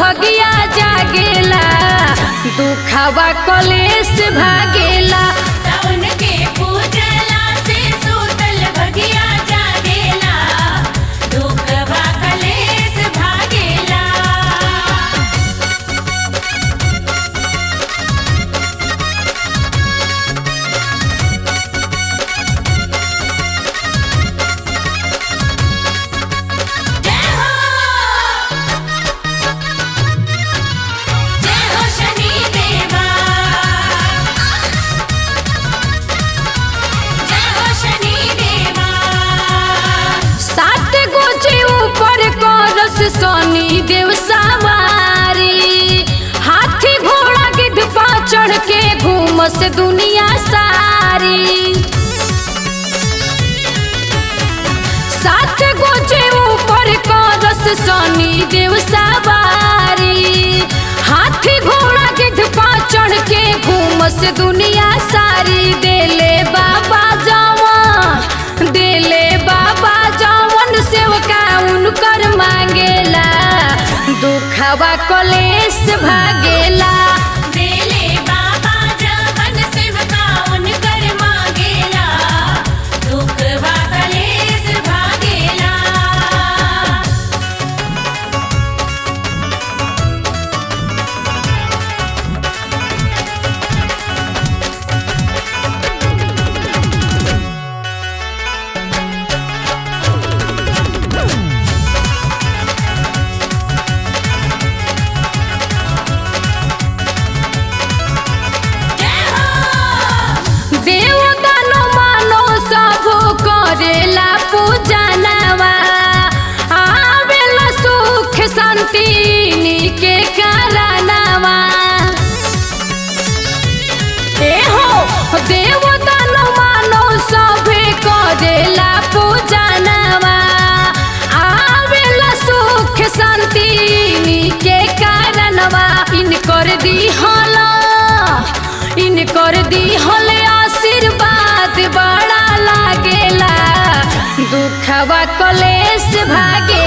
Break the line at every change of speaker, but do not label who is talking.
भगिया जागेला दुखावा कलेश
भा से दुनिया सारी। साथ गोजे ऊपर करस सोनी देव सवारी। हाथी घोड़ा गिद्ध पा चढ़ के घूमस दुनिया सारी। देले बाबा जावा, देले बाबा जावन सेवका उनकर मांगेला। दुखावा कलेश
भा पूजा। कलेश
भागे